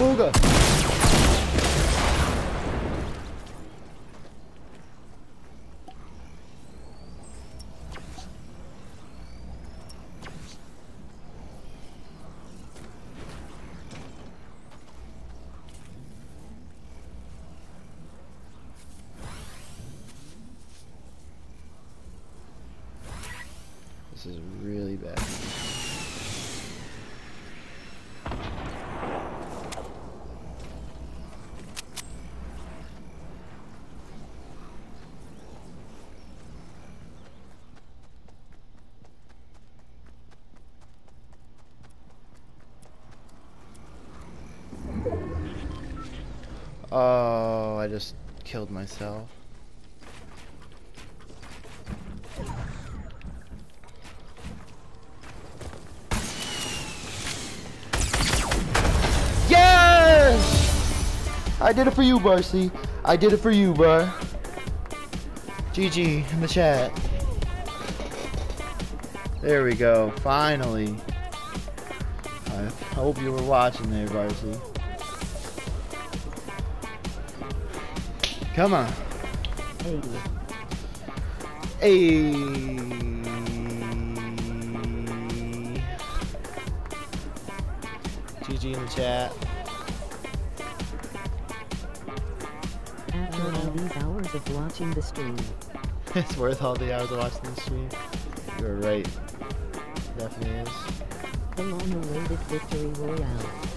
Booga! This is really bad. Oh, I just killed myself. Yes! I did it for you, Barcy. I did it for you, bro. GG in the chat. There we go. Finally. I hope you were watching there, Barcy. Come on. Hey. Hey. GG in the chat. After all these hours of watching the stream, it's worth all the hours of watching the stream. You're right. Definitely is. the long-awaited victory royale.